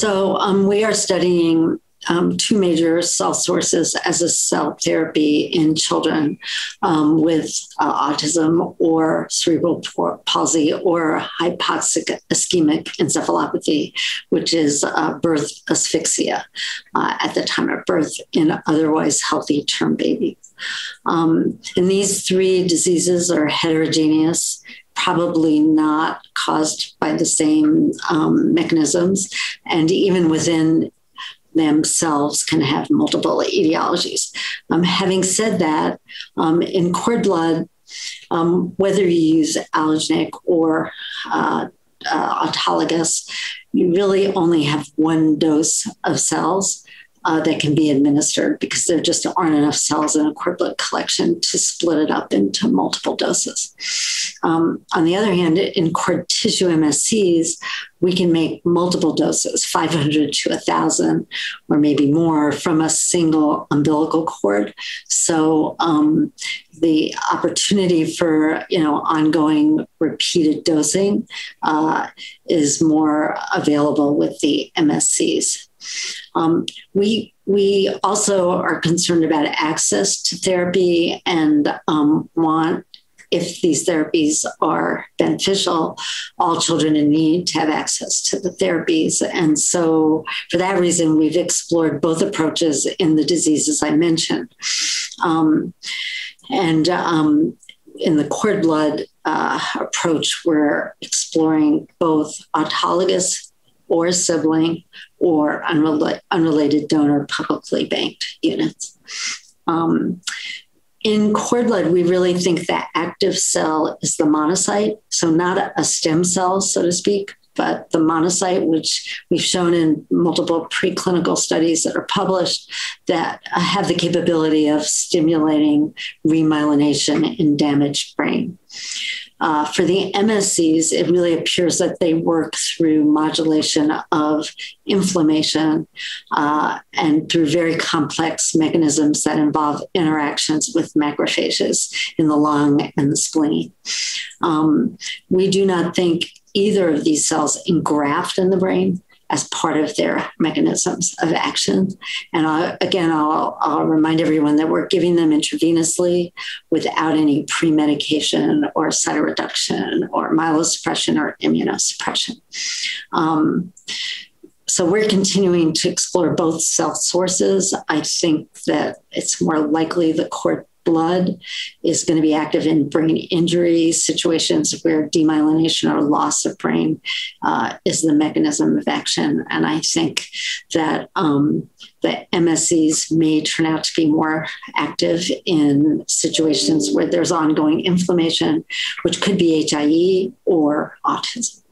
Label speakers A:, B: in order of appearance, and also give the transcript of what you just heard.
A: So um, we are studying um, two major cell sources as a cell therapy in children um, with uh, autism or cerebral palsy or hypoxic ischemic encephalopathy, which is uh, birth asphyxia uh, at the time of birth in otherwise healthy term babies. Um, and these three diseases are heterogeneous probably not caused by the same um, mechanisms. And even within themselves can have multiple etiologies. Um, having said that, um, in cord blood, um, whether you use allogeneic or uh, uh, autologous, you really only have one dose of cells uh, that can be administered because there just aren't enough cells in a cord blood collection to split it up into multiple doses. Um, on the other hand, in cord tissue MSCs, we can make multiple doses, 500 to 1,000 or maybe more from a single umbilical cord. So um, the opportunity for you know ongoing repeated dosing uh, is more available with the MSCs. Um, we we also are concerned about access to therapy and um, want if these therapies are beneficial, all children in need to have access to the therapies. And so, for that reason, we've explored both approaches in the diseases I mentioned. Um, and um, in the cord blood uh, approach, we're exploring both autologous or a sibling or unrela- unrelated donor publicly banked units. Um, in cord blood, we really think that active cell is the monocyte, so not a stem cell, so to speak, but the monocyte, which we've shown in multiple preclinical studies that are published, that have the capability of stimulating remyelination in damaged brain. Uh, for the MSCs, it really appears that they work through modulation of inflammation uh, and through very complex mechanisms that involve interactions with macrophages in the lung and the spleen. Um, we do not think either of these cells engraft in the brain as part of their mechanisms of action. And I, again, I'll, I'll, remind everyone that we're giving them intravenously without any pre medication or cytoreduction or myelosuppression or immunosuppression. Um, so we're continuing to explore both cell sources. I think that it's more likely the cord blood is going to be active in brain injury situations where demyelination or loss of brain uh, is the mechanism of action. And I think that um, the MSCs may turn out to be more active in situations where there's ongoing inflammation, which could be HIE or autism.